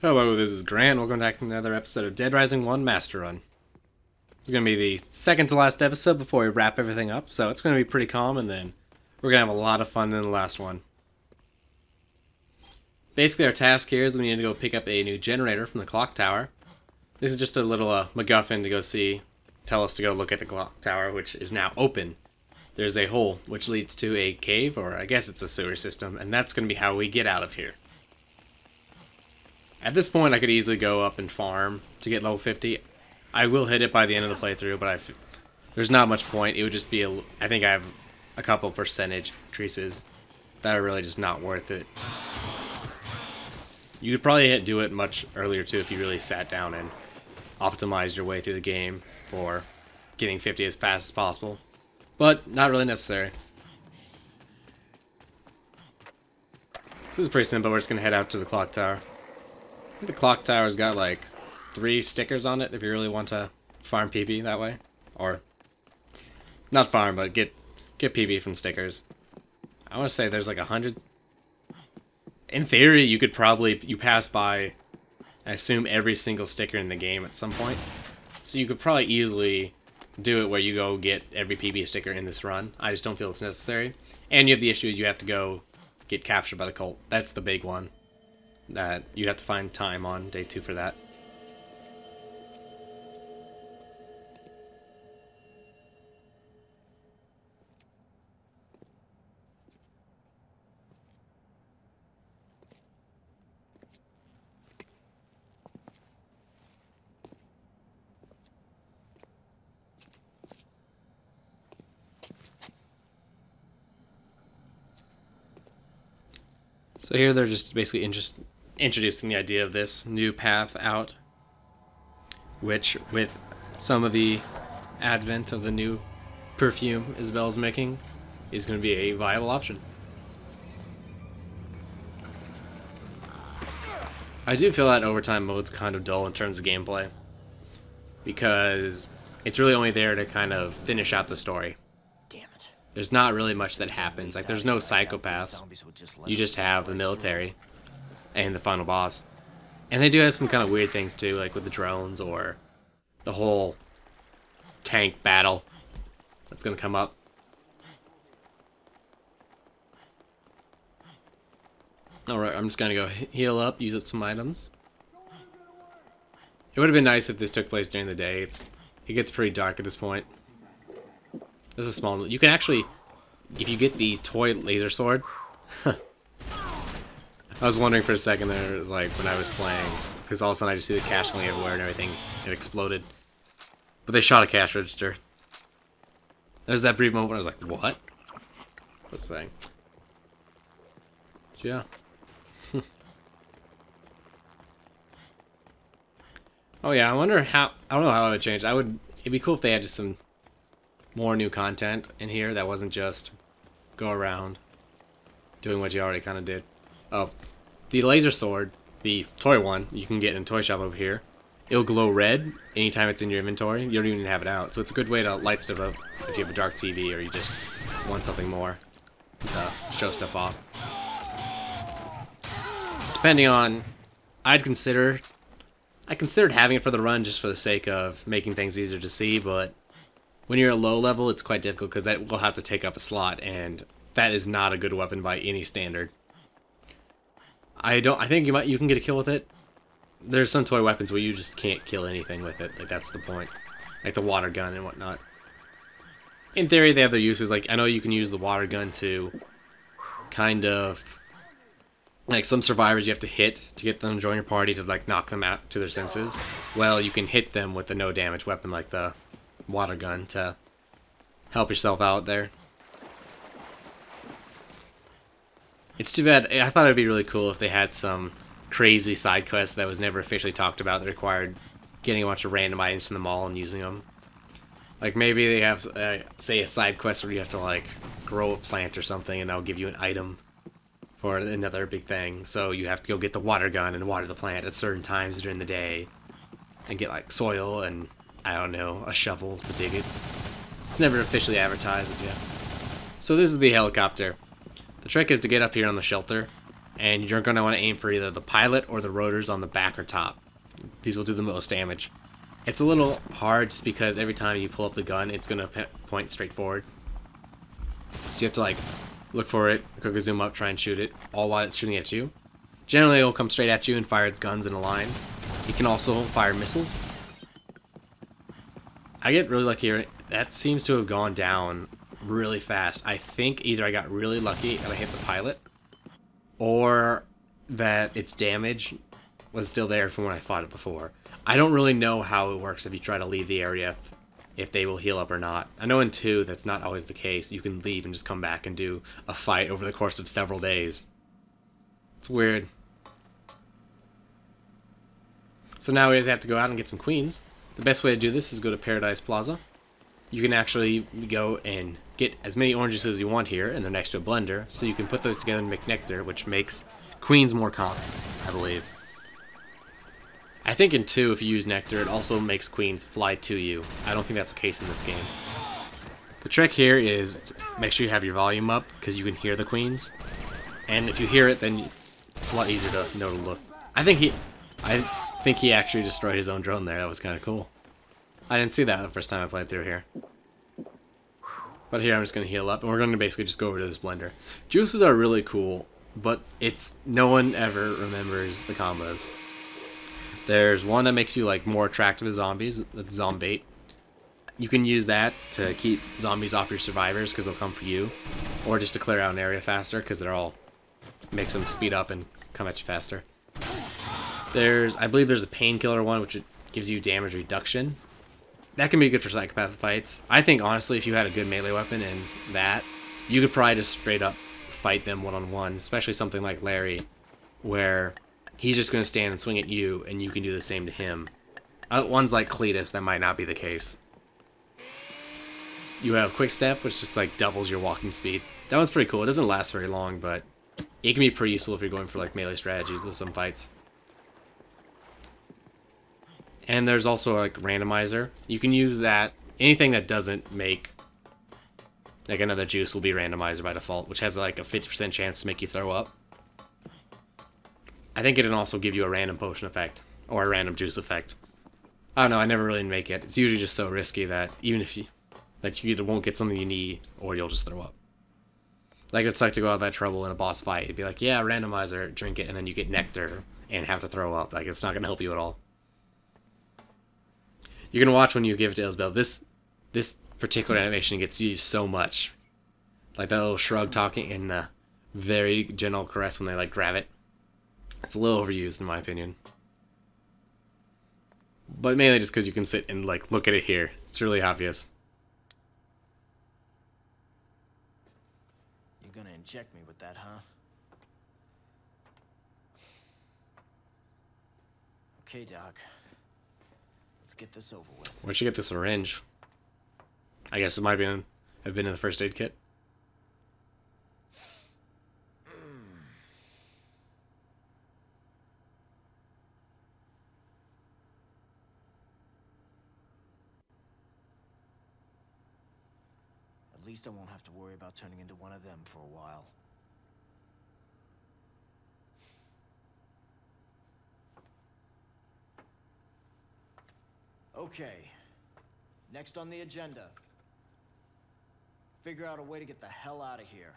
Hello, this is Grant. Welcome back to another episode of Dead Rising 1 Master Run. It's going to be the second to last episode before we wrap everything up, so it's going to be pretty calm, and then we're going to have a lot of fun in the last one. Basically, our task here is we need to go pick up a new generator from the clock tower. This is just a little uh, MacGuffin to go see, tell us to go look at the clock tower, which is now open. There's a hole which leads to a cave, or I guess it's a sewer system, and that's going to be how we get out of here. At this point, I could easily go up and farm to get level 50. I will hit it by the end of the playthrough, but I there's not much point. It would just be, a, I think I have a couple percentage increases that are really just not worth it. You could probably do it much earlier too if you really sat down and optimized your way through the game for getting 50 as fast as possible. But not really necessary. This is pretty simple. We're just going to head out to the clock tower. The clock tower's got like three stickers on it if you really want to farm PP that way. Or, not farm, but get get PP from stickers. I want to say there's like a hundred. In theory, you could probably, you pass by, I assume, every single sticker in the game at some point. So you could probably easily do it where you go get every PP sticker in this run. I just don't feel it's necessary. And you have the issue is you have to go get captured by the cult. That's the big one that you'd have to find time on day two for that. So here they're just basically interest, introducing the idea of this new path out, which, with some of the advent of the new perfume Isabelle's making, is going to be a viable option. I do feel that overtime mode's kind of dull in terms of gameplay, because it's really only there to kind of finish out the story. Damn it. There's not really much that happens. Like, there's no psychopaths. You just have the military and the final boss. And they do have some kind of weird things too, like with the drones or the whole tank battle that's gonna come up. Alright, I'm just gonna go heal up, use up some items. It would have been nice if this took place during the day. It's it gets pretty dark at this point. This is a small. You can actually, if you get the toy laser sword. I was wondering for a second there, it was like when I was playing, because all of a sudden I just see the cash going everywhere and everything, it exploded. But they shot a cash register. There's that brief moment I was like, what? What's the saying? Yeah. oh yeah, I wonder how, I don't know how I would change. I would, it'd be cool if they had just some more new content in here that wasn't just go around doing what you already kind of did. Oh, the laser sword, the toy one, you can get in a toy shop over here. It'll glow red anytime it's in your inventory. You don't even have it out. So it's a good way to light stuff up if you have a dark TV or you just want something more to show stuff off. Depending on, I'd consider, I considered having it for the run just for the sake of making things easier to see, but when you're at low level, it's quite difficult because that will have to take up a slot, and that is not a good weapon by any standard. I don't. I think you might. You can get a kill with it. There's some toy weapons where you just can't kill anything with it. Like that's the point. Like the water gun and whatnot. In theory, they have their uses. Like I know you can use the water gun to kind of like some survivors you have to hit to get them to join your party to like knock them out to their senses. Well, you can hit them with a no damage weapon like the water gun to help yourself out there. It's too bad. I thought it'd be really cool if they had some crazy side quest that was never officially talked about that required getting a bunch of random items from the mall and using them. Like maybe they have, uh, say, a side quest where you have to like grow a plant or something, and that'll give you an item for another big thing. So you have to go get the water gun and water the plant at certain times during the day, and get like soil and I don't know a shovel to dig it. It's never officially advertised yet. So this is the helicopter. The trick is to get up here on the shelter And you're going to want to aim for either the pilot or the rotors on the back or top. These will do the most damage. It's a little hard just because every time you pull up the gun, it's going to point straight forward. So you have to like look for it, quickly zoom up, try and shoot it, all while it's shooting at you. Generally, it'll come straight at you and fire its guns in a line. It can also fire missiles. I get really lucky here. That seems to have gone down really fast. I think either I got really lucky and I hit the pilot, or that its damage was still there from when I fought it before. I don't really know how it works if you try to leave the area, if they will heal up or not. I know in 2 that's not always the case. You can leave and just come back and do a fight over the course of several days. It's weird. So now we just have to go out and get some queens. The best way to do this is go to Paradise Plaza. You can actually go and get as many oranges as you want here, and they're next to a blender, so you can put those together and make nectar, which makes queens more common, I believe. I think in 2, if you use nectar, it also makes queens fly to you. I don't think that's the case in this game. The trick here is make sure you have your volume up, because you can hear the queens. And if you hear it, then it's a lot easier to know to look. I think he... I think he actually destroyed his own drone there. That was kind of cool. I didn't see that the first time I played through here. But here I'm just going to heal up, and we're going to basically just go over to this blender. Juices are really cool, but it's no one ever remembers the combos. There's one that makes you like more attractive to zombies, that's zombait. You can use that to keep zombies off your survivors because they'll come for you, or just to clear out an area faster because they're all makes them speed up and come at you faster. There's, I believe there's a painkiller one, which gives you damage reduction. That can be good for psychopath fights. I think, honestly, if you had a good melee weapon and that, you could probably just straight up fight them one-on-one, -on -one, especially something like Larry, where he's just going to stand and swing at you, and you can do the same to him. Uh, ones like Cletus, that might not be the case. You have Quick Step, which just like doubles your walking speed. That one's pretty cool. It doesn't last very long, but it can be pretty useful if you're going for like melee strategies with some fights. And there's also like randomizer. You can use that. Anything that doesn't make like another juice will be randomizer by default, which has like a 50% chance to make you throw up. I think it can also give you a random potion effect or a random juice effect. I don't know, I never really make it. It's usually just so risky that even if you that you either won't get something you need or you'll just throw up. Like it's like to go out that trouble in a boss fight. It'd be like, yeah, randomizer, drink it, and then you get nectar and have to throw up. Like it's not gonna help you at all. You're gonna watch when you give it to Isabel. This this particular animation gets used so much. Like that little shrug talking and the very gentle caress when they like grab it. It's a little overused in my opinion. But mainly just because you can sit and like look at it here. It's really obvious. You're gonna inject me with that, huh? Okay, Doc get this over with. Where'd you get this syringe? I guess it might have been, have been in the first aid kit. At least I won't have to worry about turning into one of them for a while. Okay. Next on the agenda. Figure out a way to get the hell out of here.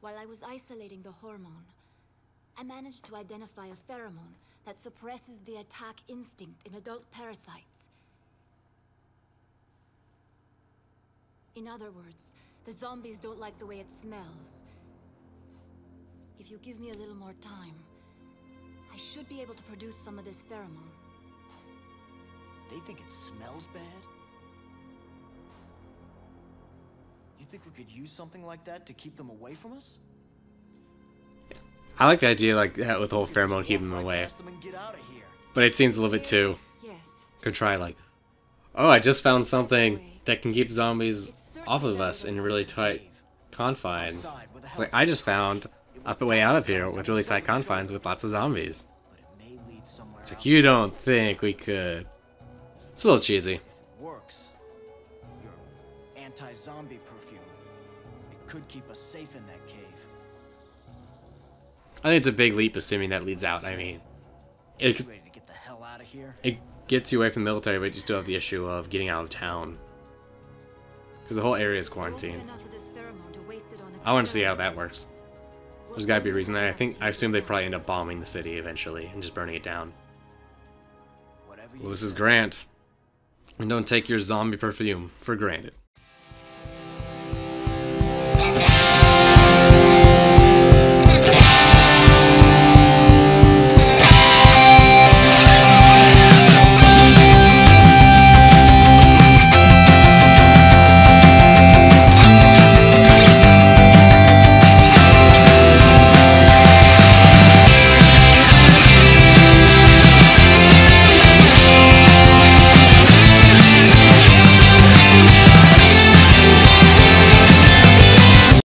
While I was isolating the hormone, I managed to identify a pheromone that suppresses the attack instinct in adult parasites. In other words, the zombies don't like the way it smells. If you give me a little more time, I should be able to produce some of this pheromone. They think it smells bad? You think we could use something like that to keep them away from us? I like the idea like that with the whole pheromone keeping them away. But it seems a little bit too. Yes. Could try like, oh, I just found something that can keep zombies off of us in really tight confines. It's like I just found up the way out of here with really tight confines with lots of zombies. It's like, you don't think we could. It's a little cheesy. works, your anti-zombie perfume, it could keep us safe in that cave. I think it's a big leap assuming that leads out. I mean, it, Ready to get the hell out of here? it gets you away from the military, but you still have the issue of getting out of town. Because the whole area is There won't be quarantined. enough of this pheromone to waste it on I want to see how that works. There's got to be a reason. I think I assume they probably end up bombing the city eventually and just burning it down. Well, this is. Grant. And don't take your zombie perfume for granted.